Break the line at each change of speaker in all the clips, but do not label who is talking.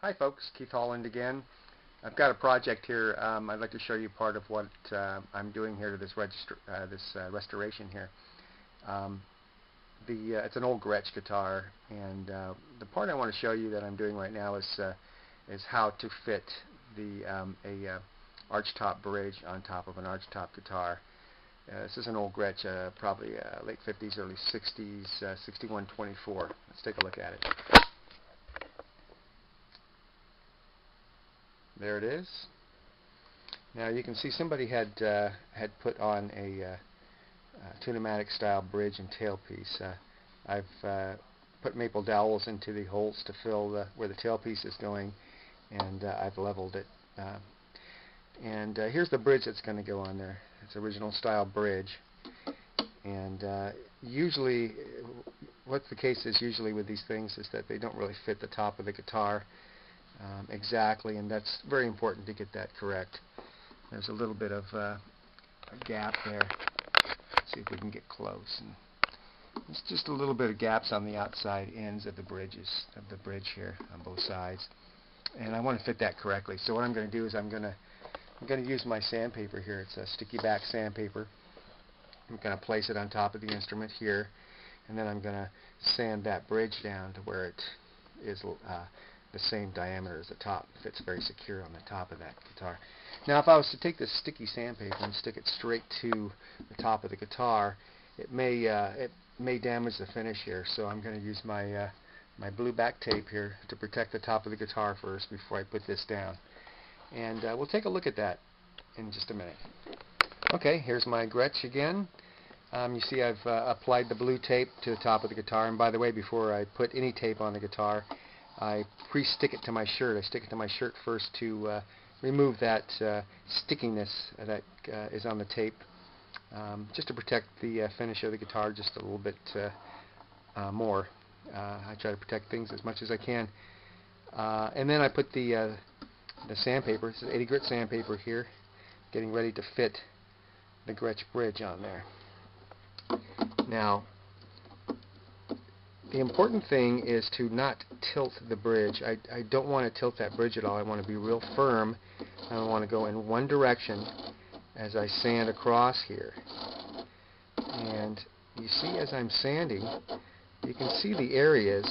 Hi folks, Keith Holland again. I've got a project here. Um, I'd like to show you part of what uh, I'm doing here to this, uh, this uh, restoration here. Um, the uh, it's an old Gretsch guitar, and uh, the part I want to show you that I'm doing right now is uh, is how to fit the um, a archtop bridge on top of an archtop guitar. this is an old Gretsch, probably late 50s, early 60s, 6124. Let's take a look at it. There it is. Now you can see somebody had uh, had put on a uh, Tune-o-matic style bridge and tailpiece. Uh, I've uh, put maple dowels into the holes to fill the, where the tailpiece is going, and I've leveled it. Uh, and here's the bridge that's going to go on there. It's original style bridge. And uh, usually, what the case is usually with these things is that they don't really fit the top of the guitar um, exactly, and that's very important to get that correct. There's a little bit of uh, a gap there. Let's see if we can get close. And it's just a little bit of gaps on the outside ends of the bridges of the bridge here on both sides, and I want to fit that correctly. So what I'm going to do is I'm going to I'm going to use my sandpaper here. It's a sticky back sandpaper. I'm going to place it on top of the instrument here, and then I'm going to sand that bridge down to where it is uh, the same diameter as the top. It fits very secure on the top of that guitar. Now if I was to take this sticky sandpaper and stick it straight to the top of the guitar, it may uh, it may damage the finish here. So I'm going to use my uh, my blue back tape here to protect the top of the guitar first before I put this down. And uh, we'll take a look at that in just a minute. Okay, here's my Gretsch again. Um, you see I've uh, applied the blue tape to the top of the guitar. And by the way, before I put any tape on the guitar, I pre-stick it to my shirt. I stick it to my shirt first to uh, remove that uh, stickiness that uh, is on the tape, um, just to protect the uh, finish of the guitar just a little bit uh, more. I try to protect things as much as I can. and then I put the the sandpaper, this is 80 grit sandpaper here, getting ready to fit the Gretsch bridge on there. Now, the important thing is to not tilt the bridge. I, I don't want to tilt that bridge at all. I want to be real firm. I want to go in one direction as I sand across here. And you see as I'm sanding, you can see the areas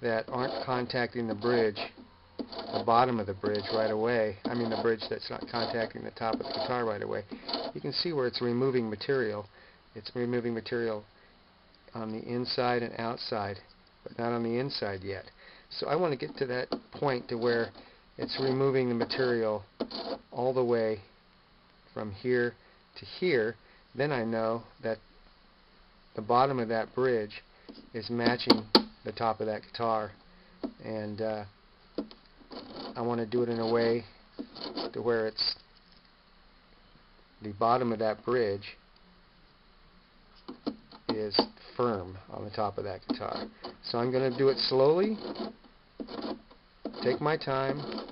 that aren't contacting the bridge, the bottom of the bridge right away. I mean the bridge that's not contacting the top of the guitar right away. You can see where it's removing material. It's removing material on the inside and outside, but not on the inside yet. So I want to get to that point to where it's removing the material all the way from here to here. Then I know that the bottom of that bridge is matching the top of that guitar. And uh, I want to do it in a way to where it's the bottom of that bridge is firm on the top of that guitar. So I'm going to do it slowly, take my time,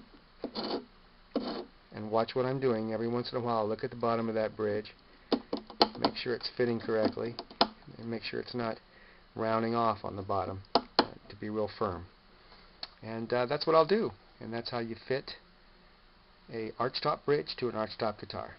and watch what I'm doing. Every once in a while, look at the bottom of that bridge, make sure it's fitting correctly, and make sure it's not rounding off on the bottom uh, to be real firm. And uh, that's what I'll do, and that's how you fit a archtop bridge to an archtop guitar.